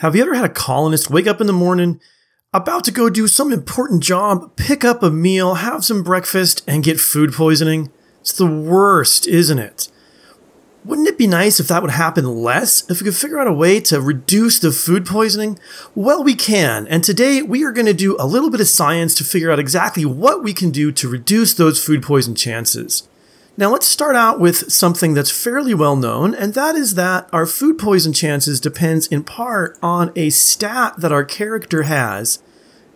Have you ever had a colonist wake up in the morning, about to go do some important job, pick up a meal, have some breakfast, and get food poisoning? It's the worst, isn't it? Wouldn't it be nice if that would happen less? If we could figure out a way to reduce the food poisoning? Well, we can. And today we are going to do a little bit of science to figure out exactly what we can do to reduce those food poison chances. Now let's start out with something that's fairly well known, and that is that our food poison chances depends in part on a stat that our character has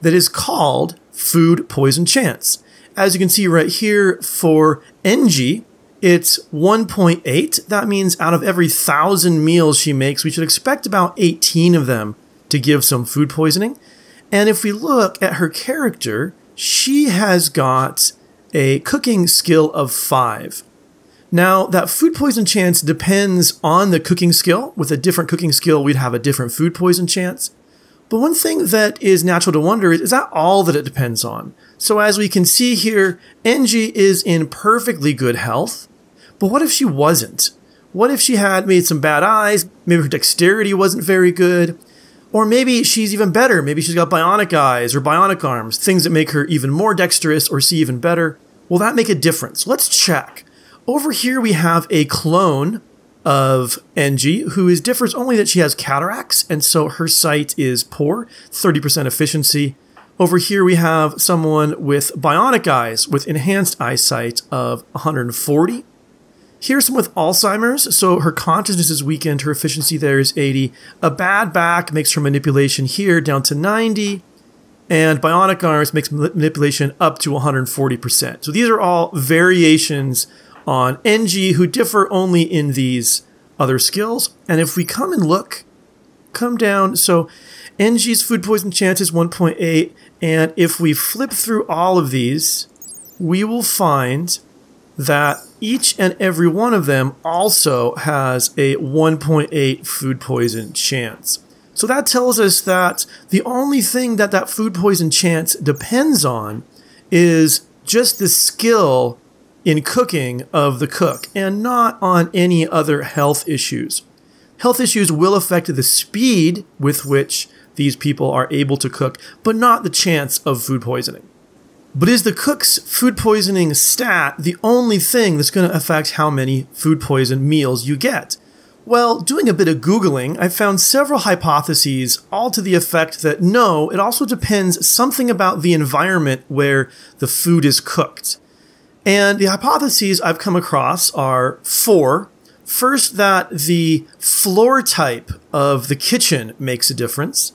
that is called food poison chance. As you can see right here for NG, it's 1.8. That means out of every thousand meals she makes, we should expect about 18 of them to give some food poisoning. And if we look at her character, she has got a cooking skill of five. Now, that food poison chance depends on the cooking skill. With a different cooking skill, we'd have a different food poison chance. But one thing that is natural to wonder is, is that all that it depends on? So as we can see here, NG is in perfectly good health. But what if she wasn't? What if she had made some bad eyes? Maybe her dexterity wasn't very good. Or maybe she's even better. Maybe she's got bionic eyes or bionic arms, things that make her even more dexterous or see even better. Will that make a difference? Let's check. Over here we have a clone of NG who is differs only that she has cataracts and so her sight is poor, 30% efficiency. Over here we have someone with bionic eyes with enhanced eyesight of 140. Here's someone with Alzheimer's, so her consciousness is weakened, her efficiency there is 80. A bad back makes her manipulation here down to 90 and bionic arms makes manipulation up to 140%. So these are all variations on NG who differ only in these other skills. And if we come and look, come down, so NG's food poison chance is 1.8, and if we flip through all of these, we will find that each and every one of them also has a 1.8 food poison chance. So that tells us that the only thing that that food poison chance depends on is just the skill in cooking of the cook and not on any other health issues. Health issues will affect the speed with which these people are able to cook, but not the chance of food poisoning. But is the cook's food poisoning stat the only thing that's going to affect how many food poison meals you get? Well, doing a bit of Googling, I found several hypotheses, all to the effect that no, it also depends something about the environment where the food is cooked. And the hypotheses I've come across are four. First, that the floor type of the kitchen makes a difference.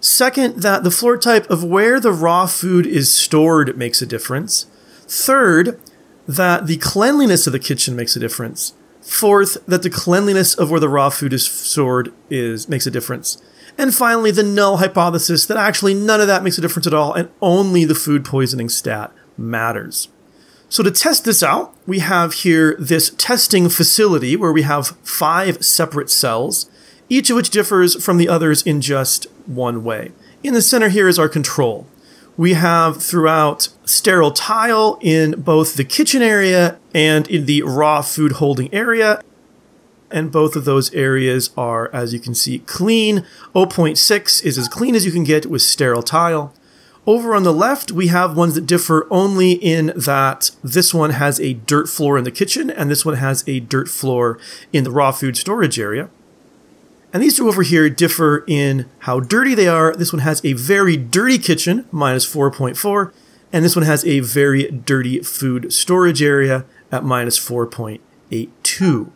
Second, that the floor type of where the raw food is stored makes a difference. Third, that the cleanliness of the kitchen makes a difference. Fourth, that the cleanliness of where the raw food is stored is makes a difference. And finally, the null hypothesis that actually none of that makes a difference at all and only the food poisoning stat matters. So to test this out, we have here this testing facility where we have five separate cells, each of which differs from the others in just one way. In the center here is our control. We have throughout sterile tile in both the kitchen area and in the raw food holding area. And both of those areas are, as you can see, clean. 0.6 is as clean as you can get with sterile tile. Over on the left, we have ones that differ only in that this one has a dirt floor in the kitchen and this one has a dirt floor in the raw food storage area. And these two over here differ in how dirty they are. This one has a very dirty kitchen, minus 4.4, and this one has a very dirty food storage area at minus 4.82.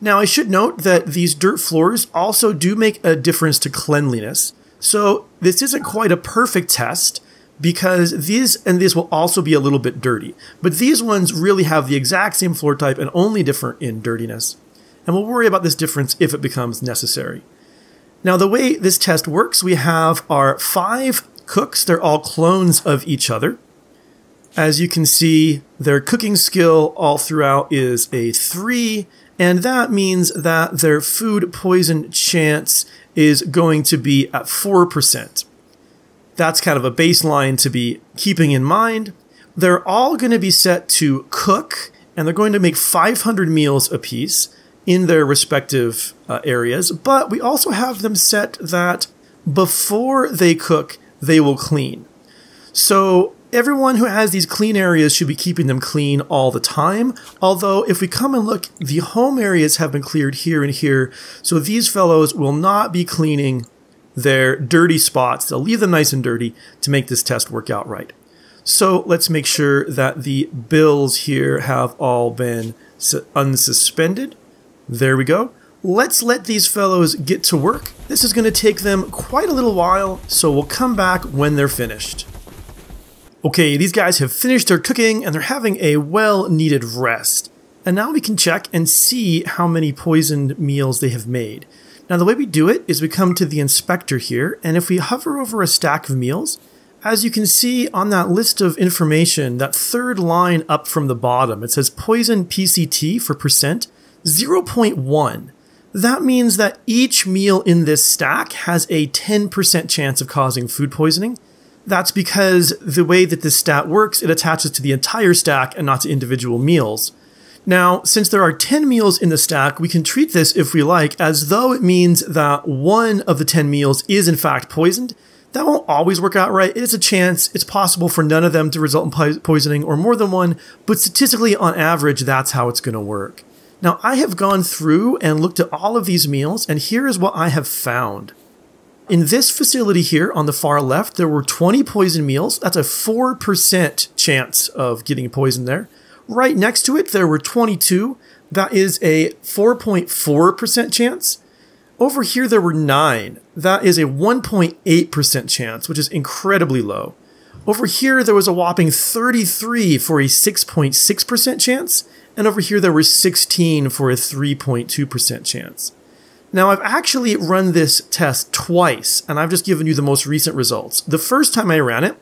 Now, I should note that these dirt floors also do make a difference to cleanliness. So this isn't quite a perfect test because these and these will also be a little bit dirty. But these ones really have the exact same floor type and only differ in dirtiness and we'll worry about this difference if it becomes necessary. Now, the way this test works, we have our five cooks. They're all clones of each other. As you can see, their cooking skill all throughout is a 3, and that means that their food poison chance is going to be at 4%. That's kind of a baseline to be keeping in mind. They're all going to be set to cook, and they're going to make 500 meals apiece in their respective uh, areas, but we also have them set that before they cook, they will clean. So everyone who has these clean areas should be keeping them clean all the time. Although if we come and look, the home areas have been cleared here and here. So these fellows will not be cleaning their dirty spots. They'll leave them nice and dirty to make this test work out right. So let's make sure that the bills here have all been unsuspended. There we go. Let's let these fellows get to work. This is going to take them quite a little while, so we'll come back when they're finished. Okay, these guys have finished their cooking and they're having a well-needed rest. And now we can check and see how many poisoned meals they have made. Now the way we do it is we come to the inspector here, and if we hover over a stack of meals, as you can see on that list of information, that third line up from the bottom, it says poison PCT for percent 0.1. That means that each meal in this stack has a 10% chance of causing food poisoning. That's because the way that this stat works, it attaches to the entire stack and not to individual meals. Now, since there are 10 meals in the stack, we can treat this, if we like, as though it means that one of the 10 meals is in fact poisoned, that won't always work out right. It is a chance. It's possible for none of them to result in poisoning or more than one, but statistically, on average, that's how it's going to work. Now, I have gone through and looked at all of these meals, and here is what I have found. In this facility here on the far left, there were 20 poison meals. That's a 4% chance of getting poisoned there. Right next to it, there were 22. That is a 4.4% chance. Over here, there were nine. That is a 1.8% chance, which is incredibly low. Over here, there was a whopping 33 for a 6.6% chance, and over here, there were 16 for a 3.2% chance. Now, I've actually run this test twice, and I've just given you the most recent results. The first time I ran it,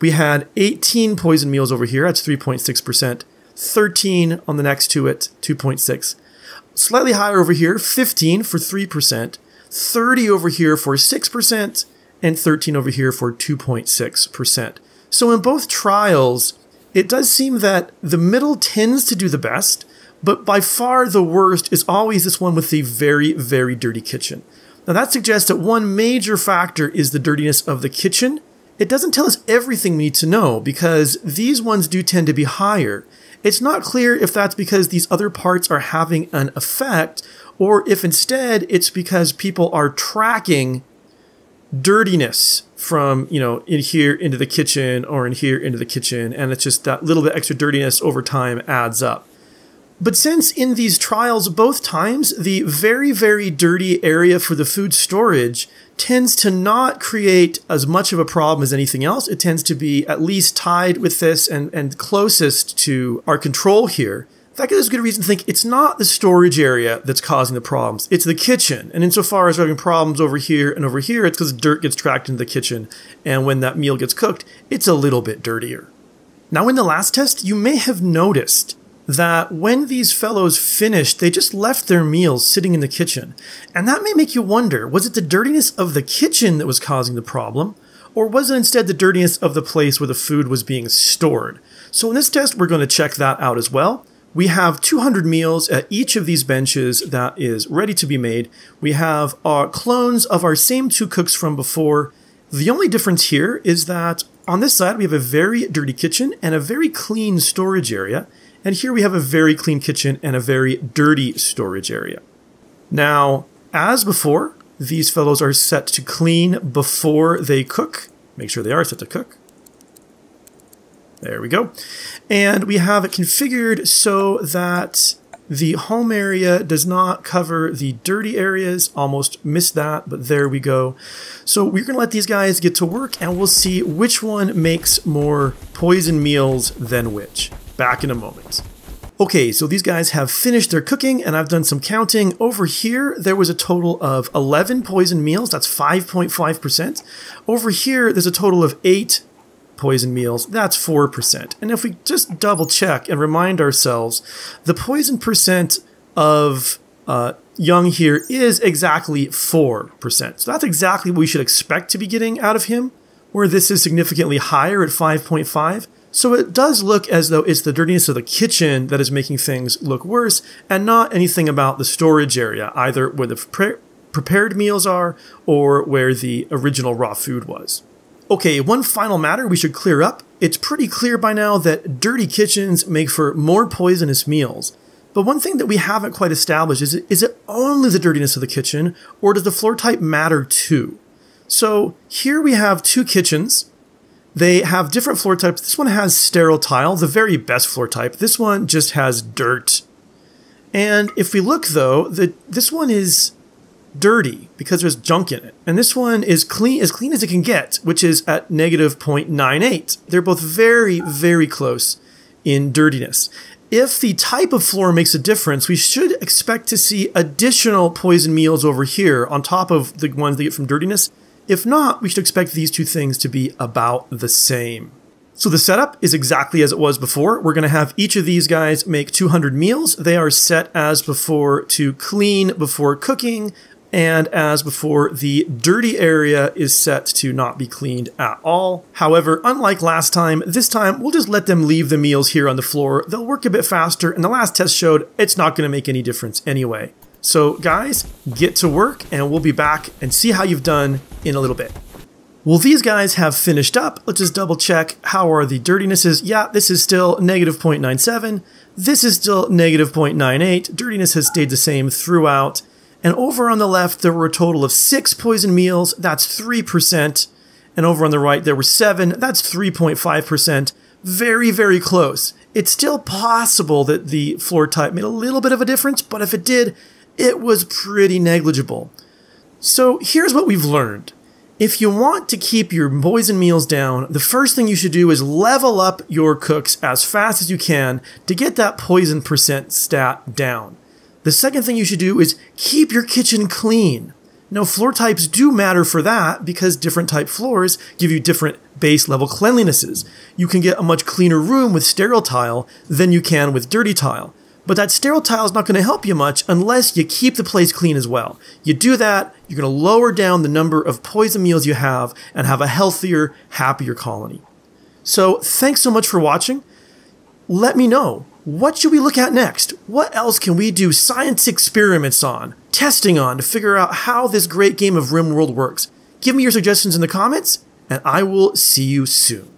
we had 18 poison meals over here, that's 3.6%, 13 on the next to it, 2.6. Slightly higher over here, 15 for 3%, 30 over here for 6%, and 13 over here for 2.6%. So in both trials, it does seem that the middle tends to do the best, but by far the worst is always this one with the very, very dirty kitchen. Now that suggests that one major factor is the dirtiness of the kitchen. It doesn't tell us everything we need to know because these ones do tend to be higher. It's not clear if that's because these other parts are having an effect or if instead it's because people are tracking dirtiness from, you know, in here into the kitchen or in here into the kitchen. And it's just that little bit extra dirtiness over time adds up. But since in these trials, both times, the very, very dirty area for the food storage tends to not create as much of a problem as anything else. It tends to be at least tied with this and, and closest to our control here. That gives us good reason to think it's not the storage area that's causing the problems. It's the kitchen. And insofar as we're having problems over here and over here, it's because dirt gets tracked into the kitchen. And when that meal gets cooked, it's a little bit dirtier. Now, in the last test, you may have noticed that when these fellows finished, they just left their meals sitting in the kitchen. And that may make you wonder was it the dirtiness of the kitchen that was causing the problem? Or was it instead the dirtiness of the place where the food was being stored? So in this test, we're going to check that out as well. We have 200 meals at each of these benches that is ready to be made. We have our clones of our same two cooks from before. The only difference here is that on this side, we have a very dirty kitchen and a very clean storage area. And here we have a very clean kitchen and a very dirty storage area. Now, as before, these fellows are set to clean before they cook. Make sure they are set to cook. There we go. And we have it configured so that the home area does not cover the dirty areas. Almost missed that, but there we go. So we're going to let these guys get to work and we'll see which one makes more poison meals than which. Back in a moment. Okay, so these guys have finished their cooking and I've done some counting. Over here, there was a total of 11 poison meals. That's 5.5%. Over here, there's a total of 8 poison meals. That's 4%. And if we just double check and remind ourselves, the poison percent of uh, Young here is exactly 4%. So that's exactly what we should expect to be getting out of him, where this is significantly higher at 5.5. So it does look as though it's the dirtiness of the kitchen that is making things look worse and not anything about the storage area, either where the prepared meals are or where the original raw food was. Okay, one final matter we should clear up. It's pretty clear by now that dirty kitchens make for more poisonous meals. But one thing that we haven't quite established is, is it only the dirtiness of the kitchen, or does the floor type matter too? So here we have two kitchens. They have different floor types. This one has sterile tile, the very best floor type. This one just has dirt. And if we look though, the, this one is dirty because there's junk in it. And this one is clean, as clean as it can get, which is at negative 0.98. They're both very, very close in dirtiness. If the type of floor makes a difference, we should expect to see additional poison meals over here on top of the ones they get from dirtiness. If not, we should expect these two things to be about the same. So the setup is exactly as it was before. We're going to have each of these guys make 200 meals. They are set as before to clean before cooking, and as before, the dirty area is set to not be cleaned at all. However, unlike last time, this time we'll just let them leave the meals here on the floor. They'll work a bit faster, and the last test showed it's not going to make any difference anyway. So guys, get to work, and we'll be back and see how you've done in a little bit. Well, these guys have finished up. Let's just double check. How are the dirtinesses? Yeah, this is still negative 0.97. This is still negative 0.98. Dirtiness has stayed the same throughout. And over on the left, there were a total of six poison meals. That's 3%. And over on the right, there were seven. That's 3.5%. Very, very close. It's still possible that the floor type made a little bit of a difference, but if it did, it was pretty negligible. So here's what we've learned. If you want to keep your poison meals down, the first thing you should do is level up your cooks as fast as you can to get that poison percent stat down. The second thing you should do is keep your kitchen clean. Now, floor types do matter for that because different type floors give you different base level cleanlinesses. You can get a much cleaner room with sterile tile than you can with dirty tile. But that sterile tile is not going to help you much unless you keep the place clean as well. You do that, you're going to lower down the number of poison meals you have and have a healthier, happier colony. So, thanks so much for watching. Let me know what should we look at next? What else can we do science experiments on, testing on to figure out how this great game of RimWorld works? Give me your suggestions in the comments, and I will see you soon.